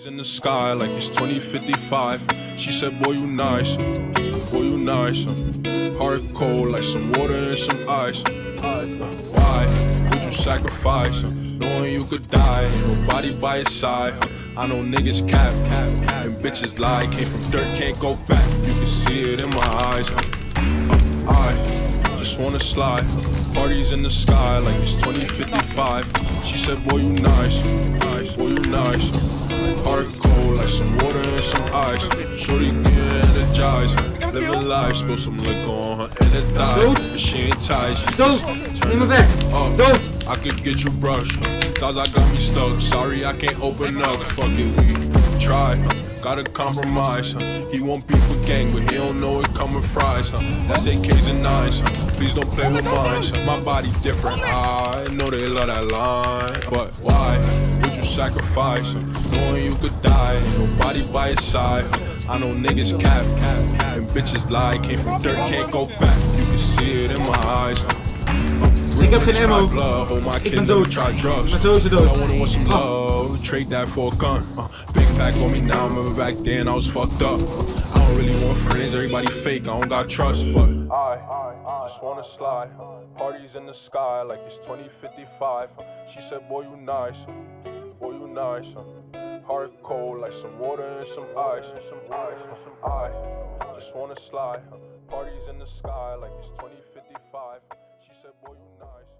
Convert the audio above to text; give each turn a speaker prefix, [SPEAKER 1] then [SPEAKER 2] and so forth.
[SPEAKER 1] Parties in the sky like it's 2055. She said, Boy, you nice. Boy, you nice. Heart cold like some water and some ice. Uh, why would you sacrifice? Knowing you could die, nobody by your side. I know niggas cap, cap, and bitches lie. Came from dirt, can't go back. You can see it in my eyes. Uh, I just wanna slide. Parties in the sky like it's 2055. She said, Boy, you nice. Some water and some ice. Shorty get energized. Living life, spill some liquor on her and it died. But she ain't tight. She just turn it
[SPEAKER 2] weg.
[SPEAKER 1] up.
[SPEAKER 2] Uh, Dood.
[SPEAKER 1] I could get you brush. Times I got me stuck. Sorry, I can't open up. Fuck it, we try. Gotta compromise. He won't be for gang, but he don't know it coming fries. That's AKs and nines. Please don't play with mine. My body different. I know they love that line, but why would you sacrifice? Knowing you could die, nobody by your side. I know niggas cap, cap, and bitches lie. Came from dirt, can't go back. You can see it in my eyes.
[SPEAKER 2] Ik heb geen ammo.
[SPEAKER 1] Blood, hold my
[SPEAKER 2] Ik
[SPEAKER 1] kid
[SPEAKER 2] ben
[SPEAKER 1] never
[SPEAKER 2] dood.
[SPEAKER 1] try drugs.
[SPEAKER 2] Ik ben sowieso
[SPEAKER 1] I
[SPEAKER 2] dood.
[SPEAKER 1] wanna want some
[SPEAKER 2] Oh.
[SPEAKER 1] love, trade that for a gun. Uh, big back on me now, remember back then I was fucked up. Uh. I don't really want friends, everybody fake, I don't got trust, but I just wanna slide. Uh. Parties in the sky like it's 2055. She said, Boy, you nice, nice. Heart cold like some water and some ice. And Some ice, and some I just wanna slide. Parties in the sky like it's 2055. She said, Boy, you nice.